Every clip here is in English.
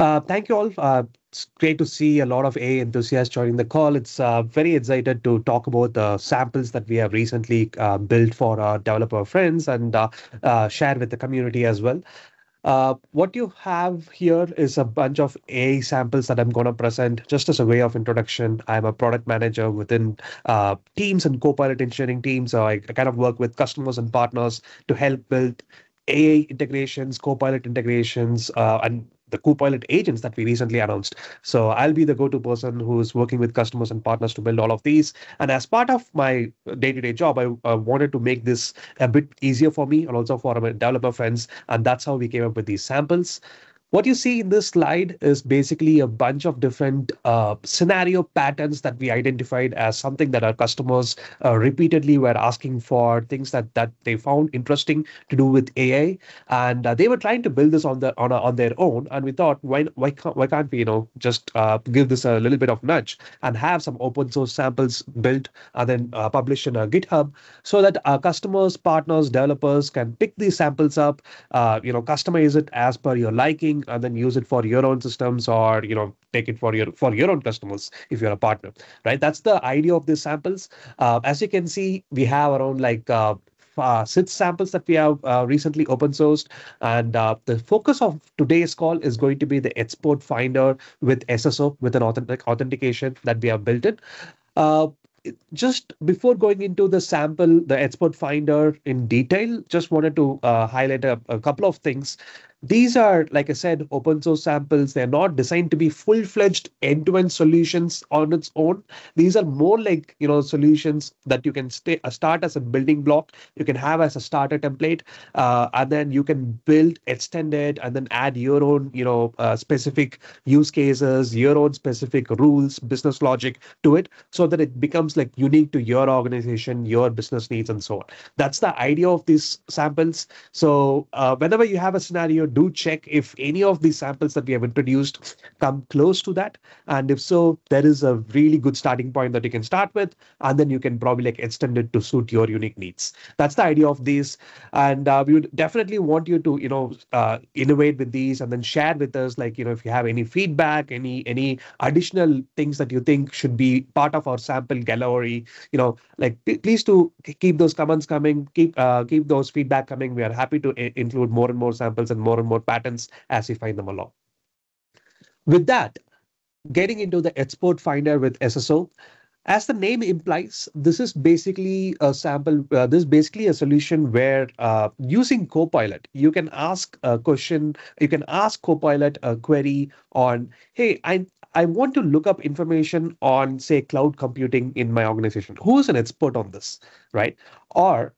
Uh, thank you all. Uh, it's great to see a lot of A enthusiasts joining the call. It's uh, very excited to talk about the samples that we have recently uh, built for our developer friends and uh, uh, share with the community as well. What you have here is a bunch of A samples that I'm going to present just as a way of introduction. I'm a product manager within teams and Copilot engineering teams. So I, I kind of work with customers and partners to help build AI integrations, Copilot integrations, uh, and the Copilot agents that we recently announced. So I'll be the go-to person who's working with customers and partners to build all of these. And as part of my day-to-day job, I wanted to make this a bit easier for me and also for my developer friends. And that's how we came up with these samples. What you see in this slide is basically a bunch of different uh, scenario patterns that we identified as something that our customers uh, repeatedly were asking for, things that that they found interesting to do with AI, and uh, they were trying to build this on the on a, on their own. And we thought, why why can't why can't we you know just uh, give this a little bit of nudge and have some open source samples built and then uh, published in our GitHub so that our customers, partners, developers can pick these samples up, uh, you know, customize it as per your liking and then use it for your own systems or you know take it for your for your own customers if you're a partner right that's the idea of these samples uh, as you can see we have around like uh, uh, six samples that we have uh, recently open sourced. And uh, the focus of today's call is going to be the expert finder with SSO with an authentic authentication that we have built in. Uh, just before going into the sample, the expert finder in detail, just wanted to uh, highlight a, a, couple of things these are, like I said, open source samples. They're not designed to be full fledged end to end solutions on its own. These are more like, you know, solutions that you can stay, uh, start as a building block. You can have as a starter template, uh, and then you can build, extend it, and then add your own, you know, uh, specific use cases, your own specific rules, business logic to it, so that it becomes like unique to your organization, your business needs, and so on. That's the idea of these samples. So uh, whenever you have a scenario, do check if any of these samples that we have introduced come close to that. And if so, there is a really good starting point that you can start with, and then you can probably like extend it to suit your unique needs. That's the idea of these. And uh, we would definitely want you to, you know, uh, innovate with these and then share with us, like, you know, if you have any feedback, any any additional things that you think should be part of our sample gallery, you know, like please to keep those comments coming, keep uh, keep those feedback coming. We are happy to include more and more samples and more and more patterns as we find them along. With that, getting into the expert finder with SSO, as the name implies, this is basically a sample. Uh, this is basically a solution where uh, using Copilot, you can ask a question. You can ask Copilot a query on, "Hey, I I want to look up information on, say, cloud computing in my organization. Who is an expert on this, right? Or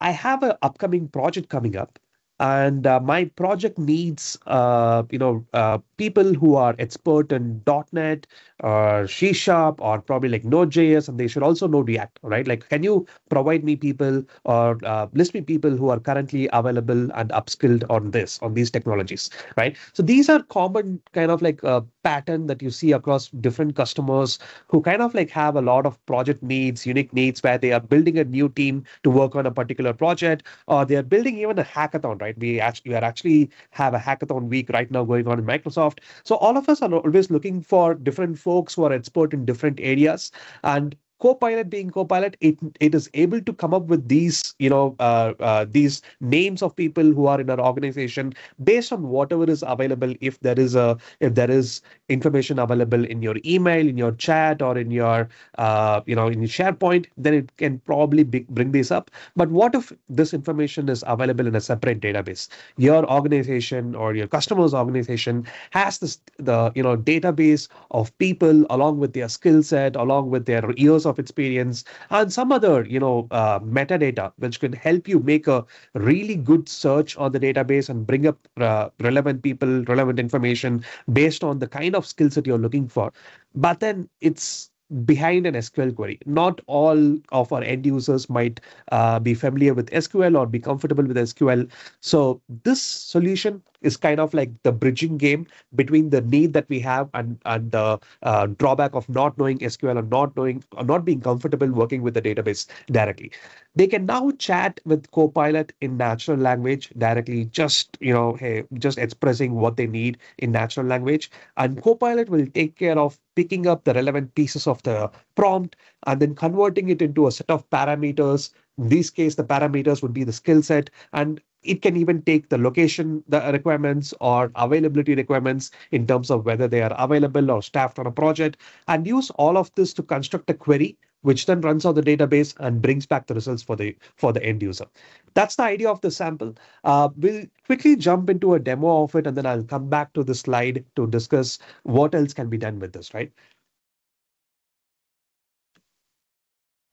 I have an upcoming project coming up and uh, my project needs uh, you know uh, people who are expert in .NET or C Sharp or probably like Node.js, and they should also know React, right? Like, can you provide me people or uh, list me people who are currently available and upskilled on this, on these technologies, right? So these are common kind of like uh, pattern that you see across different customers who kind of like have a lot of project needs, unique needs, where they are building a new team to work on a particular project, or they are building even a hackathon, right? We actually, we are actually have a hackathon week right now going on in Microsoft. So all of us are always looking for different folks who are expert in different areas and Copilot being Copilot, it it is able to come up with these, you know, uh, uh, these names of people who are in our organization based on whatever is available. If there is a, if there is information available in your email, in your chat, or in your, uh, you know, in SharePoint, then it can probably be, bring this up. But what if this information is available in a separate database? Your organization or your customer's organization has this, the, you know, database of people along with their skill set, along with their years of experience and some other you know uh, metadata which can help you make a really good search on the database and bring up uh, relevant people relevant information based on the kind of skills that you're looking for but then it's behind an SQL query. Not all of our end users might uh, be familiar with SQL or be comfortable with SQL. So this solution is kind of like the bridging game between the need that we have and and the uh, drawback of not knowing SQL or not knowing or not being comfortable working with the database directly. They can now chat with Copilot in natural language directly, just you know, hey, just expressing what they need in natural language, and Copilot will take care of picking up the relevant pieces of the prompt and then converting it into a set of parameters. In this case, the parameters would be the skill set and it can even take the location the requirements or availability requirements in terms of whether they are available or staffed on a project and use all of this to construct a query which then runs on the database and brings back the results for the for the end user. That's the idea of the sample. Uh, we'll quickly jump into a demo of it and then i'll come back to the slide to discuss what else can be done with this right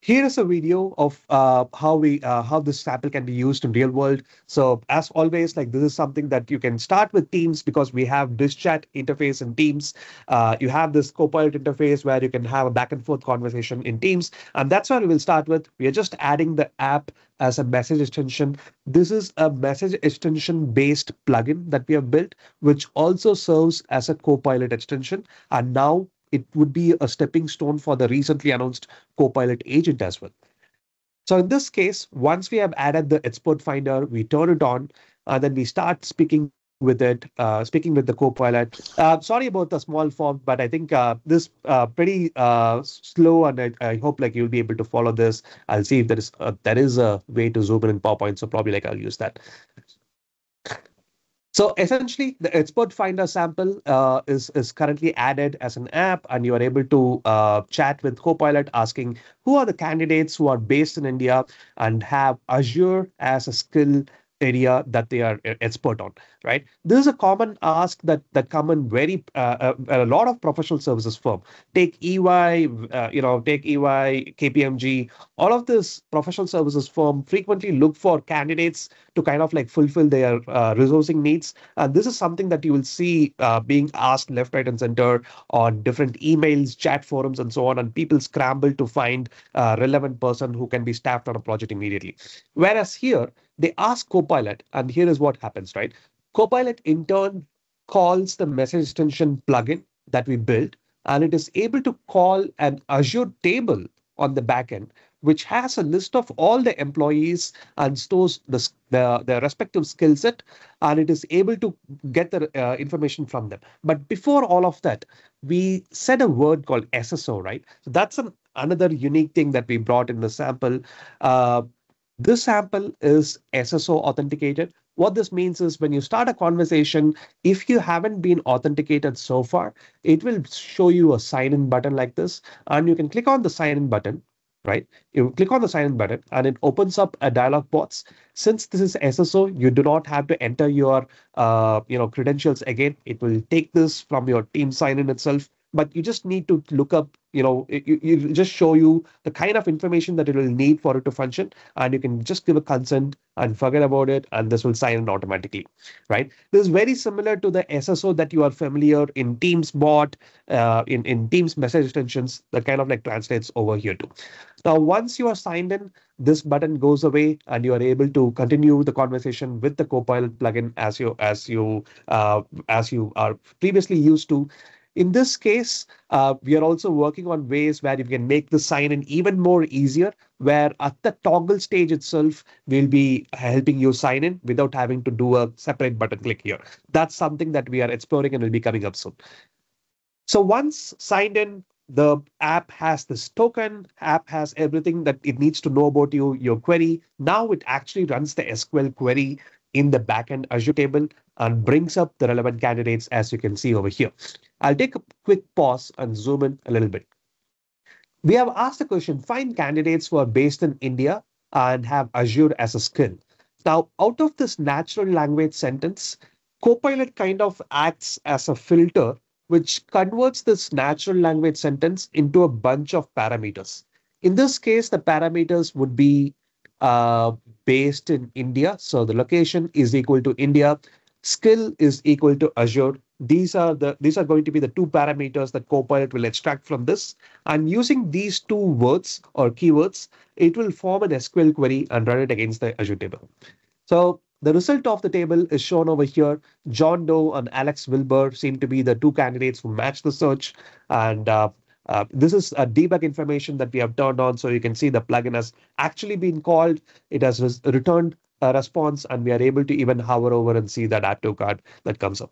Here is a video of uh, how we uh, how this sample can be used in real world. So as always, like this is something that you can start with Teams because we have this chat interface in Teams. Uh, you have this Copilot interface where you can have a back and forth conversation in Teams, and that's where we will start with. We are just adding the app as a message extension. This is a message extension based plugin that we have built, which also serves as a Copilot extension. And now it would be a stepping stone for the recently announced Copilot agent as well. So in this case, once we have added the expert finder, we turn it on, and then we start speaking with it, uh, speaking with the Copilot. Uh, sorry about the small form, but I think uh, this uh, pretty uh, slow, and I, I, hope like you'll be able to follow this. I'll see if there is there is a way to zoom in in PowerPoint, so probably like I'll use that. So essentially, the expert finder sample uh, is, is currently added as an app, and you are able to uh, chat with Copilot asking who are the candidates who are based in India and have Azure as a skill area that they are uh, expert on right? This is a common ask that that come in very uh, a, uh, a, lot of professional services firm. Take ey uh, you know take ey kpmg all of this professional services firm frequently look for candidates to kind of like fulfill their uh, resourcing needs. And this is something that you will see uh, being asked left right and center on different emails chat forums and so on and people scramble to find a relevant person who can be staffed on a project immediately. Whereas here they ask Copilot, and here is what happens, right? Copilot in turn calls the message extension plugin that we built, and it is able to call an Azure table on the backend, which has a list of all the employees and stores the, the, the respective skill set, and it is able to get the uh, information from them. But before all of that, we said a word called SSO, right? So that's an, another unique thing that we brought in the sample. Uh, this sample is SSO authenticated. What this means is when you start a conversation, if you haven't been authenticated so far, it will show you a sign in button like this. And you can click on the sign in button, right? You click on the sign in button and it opens up a dialog box. Since this is SSO, you do not have to enter your uh, you know credentials again. It will take this from your team sign in itself but you just need to look up you know it, it, just show you the kind of information that it will need for it to function and you can just give a consent and forget about it and this will sign in automatically right? This is very similar to the sso that you are familiar in teams bot uh, in in teams message extensions that kind of like translates over here too. Now once you are signed in this button goes away and you are able to continue the conversation with the copilot plugin as you as you uh, as you are previously used to in this case, uh, we are also working on ways where you can make the sign-in even more easier, where at the toggle stage itself, we'll be helping you sign in without having to do a separate button click here. That's something that we are exploring and will be coming up soon. So once signed in, the app has this token, app has everything that it needs to know about you, your query. Now it actually runs the SQL query in the backend Azure table and brings up the relevant candidates as you can see over here. I'll take a quick pause and zoom in a little bit. We have asked the question, find candidates who are based in India and have Azure as a skill. Now, out of this natural language sentence, Copilot kind of acts as a filter which converts this natural language sentence into a bunch of parameters. In this case, the parameters would be uh, based in India. So the location is equal to India. Skill is equal to Azure. These are the these are going to be the two parameters that Copilot will extract from this. And using these two words or keywords, it will form an SQL query and run it against the Azure table. So The result of the table is shown over here. John Doe and Alex Wilber seem to be the two candidates who match the search. And uh, uh, this is a debug information that we have turned on. So you can see the plugin has actually been called. It has returned a response and we are able to even hover over and see that add card that comes up.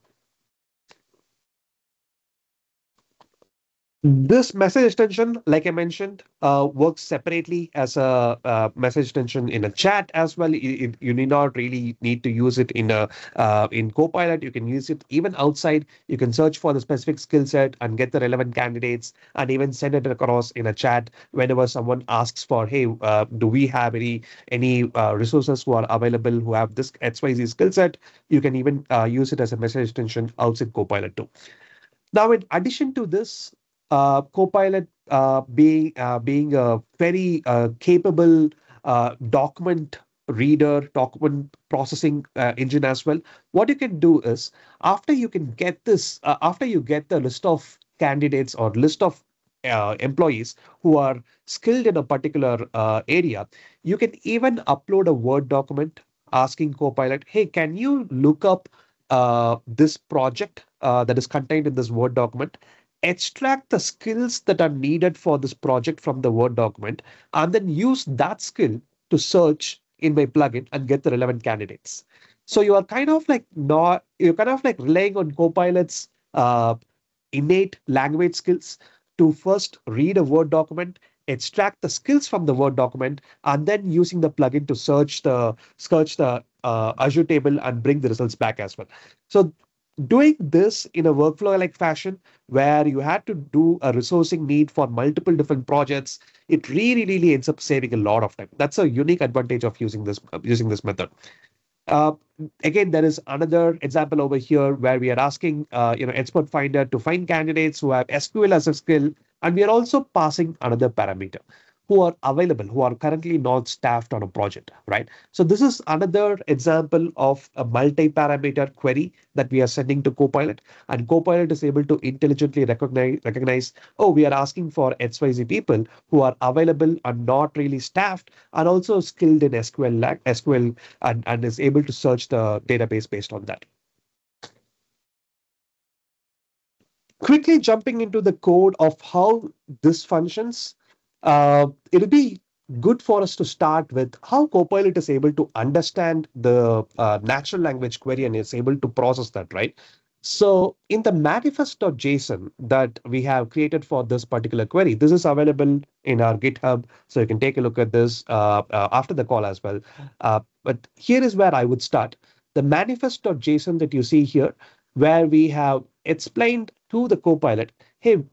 This message extension, like I mentioned, uh, works separately as a uh, message extension in a chat as well. You, you, need not really need to use it in a uh, in Copilot. You can use it even outside. You can search for the specific skill set and get the relevant candidates, and even send it across in a chat whenever someone asks for, "Hey, uh, do we have any any uh, resources who are available who have this XYZ skill set?" You can even uh, use it as a message extension outside Copilot too. Now, in addition to this, uh, Copilot uh, being uh, being a very uh, capable uh, document reader, document processing engine as well. What you can do is after you can get this, after you get the list of candidates or list of employees who are skilled in a particular area, you can even upload a Word document asking Copilot, hey, can you look up this project that is contained in this Word document extract the skills that are needed for this project from the Word document, and then use that skill to search in my plugin and get the relevant candidates. So you are kind of like not you're kind of like relying on Copilot's uh, innate language skills to first read a Word document, extract the skills from the Word document, and then using the plugin to search the search the uh, Azure table and bring the results back as well. So doing this in a workflow like fashion where you had to do a resourcing need for multiple different projects it really really ends up saving a lot of time. That's a unique advantage of using this using this method. Uh, again there is another example over here where we are asking uh, you know expert finder to find candidates who have sql as a skill and we are also passing another parameter who are available, who are currently not staffed on a project, right? So this is another example of a multi-parameter query that we are sending to Copilot, and Copilot is able to intelligently recognize, recognize, oh, we are asking for XYZ people who are available and not really staffed, and also skilled in SQL, SQL, and, and is able to search the database based on that. Quickly jumping into the code of how this functions uh, it'll be good for us to start with how Copilot is able to understand the uh, natural language query and is able to process that, right? So in the manifest.json that we have created for this particular query, this is available in our GitHub. So you can take a look at this uh, uh, after the call as well. Uh, but here is where I would start. The manifest.json that you see here, where we have explained to the Copilot, hey,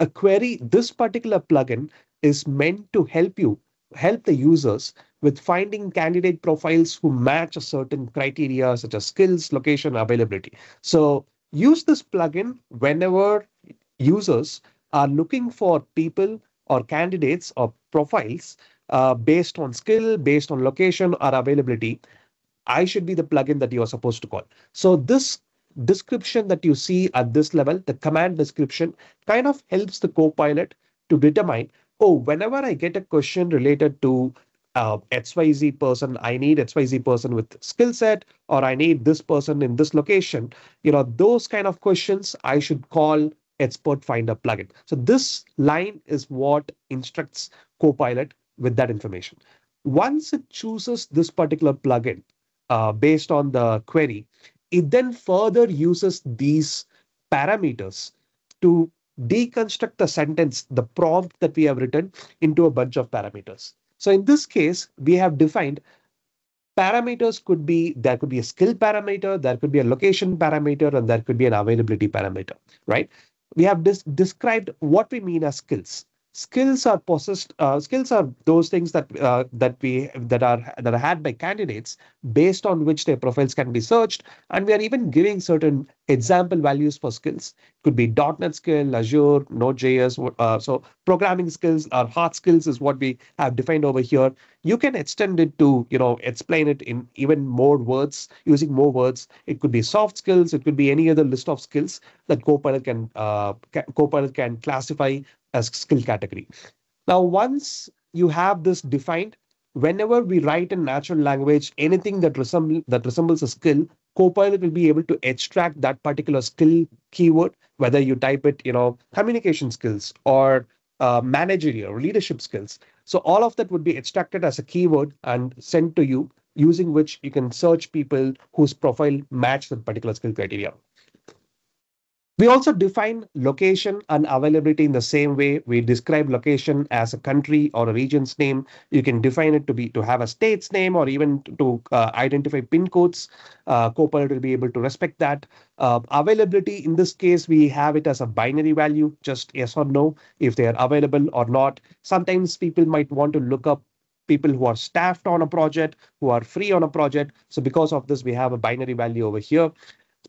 a query, this particular plugin is meant to help you, help the users with finding candidate profiles who match a certain criteria such as skills, location, availability. So use this plugin whenever users are looking for people or candidates or profiles uh, based on skill, based on location or availability. I should be the plugin that you are supposed to call. So this description that you see at this level, the command description, kind of helps the Copilot to determine, oh, whenever I get a question related to uh, XYZ person, I need XYZ person with skill set, or I need this person in this location, you know, those kind of questions I should call expert finder plugin. So this line is what instructs Copilot with that information. Once it chooses this particular plugin uh, based on the query, it then further uses these parameters to deconstruct the sentence, the prompt that we have written into a bunch of parameters. So in this case, we have defined parameters could be, there could be a skill parameter, there could be a location parameter, and there could be an availability parameter, right? We have described what we mean as skills skills are possessed uh, skills are those things that uh, that we that are that are had by candidates based on which their profiles can be searched. And we are even giving certain example values for skills. It could be .NET skill Azure Node.js uh, so programming skills or hard skills is what we have defined over here. You can extend it to you know explain it in even more words using more words. It could be soft skills. It could be any other list of skills that Copilot can uh, Copilot can classify as skill category. Now, once you have this defined, whenever we write in natural language anything that, resemble, that resembles a skill, Copilot will be able to extract that particular skill keyword, whether you type it, you know, communication skills or uh, managerial or leadership skills. So all of that would be extracted as a keyword and sent to you, using which you can search people whose profile match that particular skill criteria. We also define location and availability in the same way. We describe location as a country or a region's name. You can define it to be to have a state's name or even to uh, identify pin codes. Uh, Copilot will be able to respect that. Uh, availability in this case, we have it as a binary value, just yes or no, if they are available or not. Sometimes people might want to look up people who are staffed on a project, who are free on a project. So because of this, we have a binary value over here.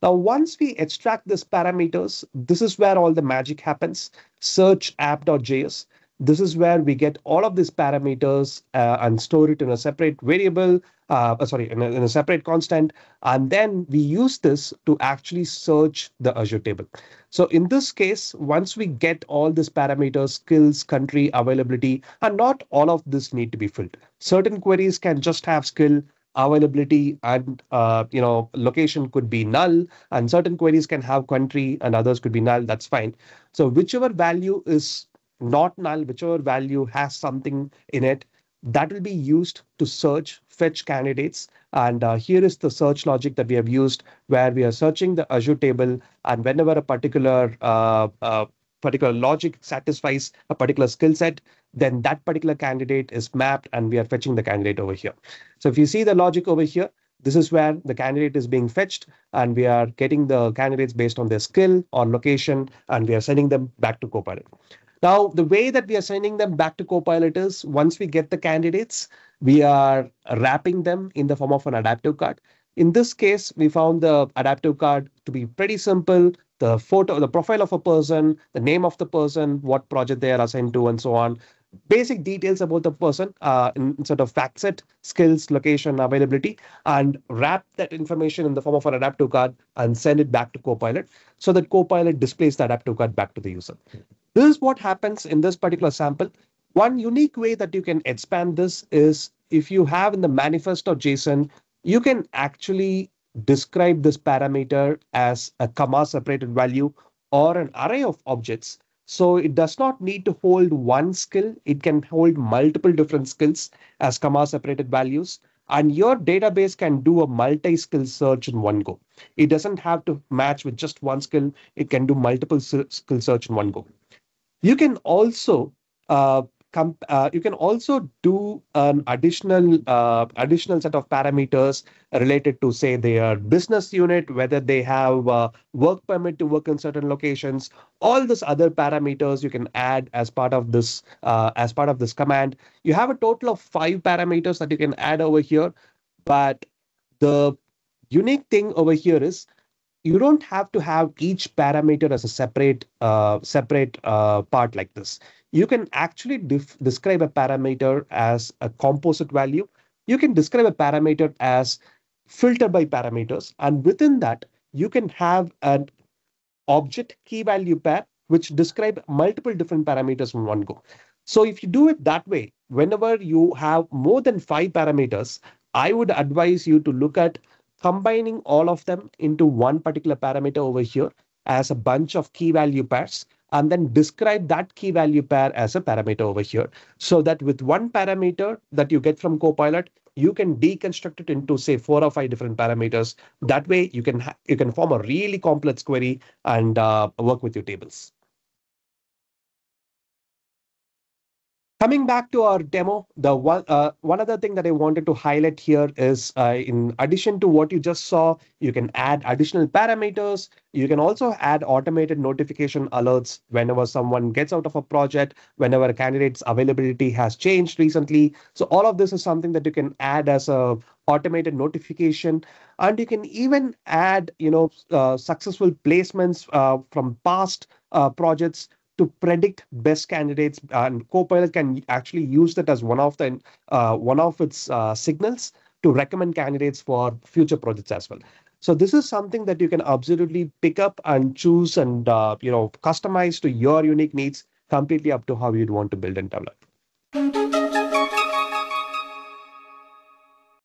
Now, once we extract these parameters, this is where all the magic happens. Search app.js. This is where we get all of these parameters uh, and store it in a separate variable, uh, sorry, in a, in a separate constant. And then we use this to actually search the Azure table. So in this case, once we get all these parameters, skills, country, availability, and not all of this need to be filled. Certain queries can just have skill, availability and uh, you know location could be null and certain queries can have country and others could be null that's fine. So whichever value is not null whichever value has something in it that will be used to search fetch candidates. And uh, here is the search logic that we have used where we are searching the azure table and whenever a particular uh, uh particular logic satisfies a particular skill set then that particular candidate is mapped and we are fetching the candidate over here. So if you see the logic over here, this is where the candidate is being fetched and we are getting the candidates based on their skill or location and we are sending them back to Copilot. Now, the way that we are sending them back to Copilot is once we get the candidates, we are wrapping them in the form of an adaptive card. In this case, we found the adaptive card to be pretty simple. The photo, the profile of a person, the name of the person, what project they are assigned to, and so on basic details about the person uh, in sort of fact set, skills, location, availability, and wrap that information in the form of an adaptive card and send it back to Copilot so that Copilot displays the adaptive card back to the user. This is what happens in this particular sample. One unique way that you can expand this is if you have in the manifest.json, you can actually describe this parameter as a comma separated value or an array of objects so it does not need to hold one skill. It can hold multiple different skills as comma separated values. And your database can do a multi-skill search in one go. It doesn't have to match with just one skill. It can do multiple skill search in one go. You can also uh, uh, you can also do an additional uh, additional set of parameters related to say their business unit, whether they have uh, work permit to work in certain locations. All these other parameters you can add as part of this uh, as part of this command. You have a total of five parameters that you can add over here, but the unique thing over here is you don't have to have each parameter as a separate uh, separate uh, part like this you can actually describe a parameter as a composite value. You can describe a parameter as filter by parameters. And within that, you can have an object key value pair, which describe multiple different parameters in one go. So if you do it that way, whenever you have more than five parameters, I would advise you to look at combining all of them into one particular parameter over here as a bunch of key value pairs and then describe that key value pair as a parameter over here. So that with one parameter that you get from Copilot, you can deconstruct it into say four or five different parameters. That way you can you can form a really complex query and uh, work with your tables. Coming back to our demo, the one uh, one other thing that I wanted to highlight here is uh, in addition to what you just saw, you can add additional parameters. You can also add automated notification alerts whenever someone gets out of a project, whenever a candidate's availability has changed recently. So all of this is something that you can add as a automated notification and you can even add you know uh, successful placements uh, from past uh, projects to predict best candidates and copilot can actually use that as one of the uh, one of its uh, signals to recommend candidates for future projects as well. So this is something that you can absolutely pick up and choose and uh, you know customize to your unique needs completely up to how you'd want to build and develop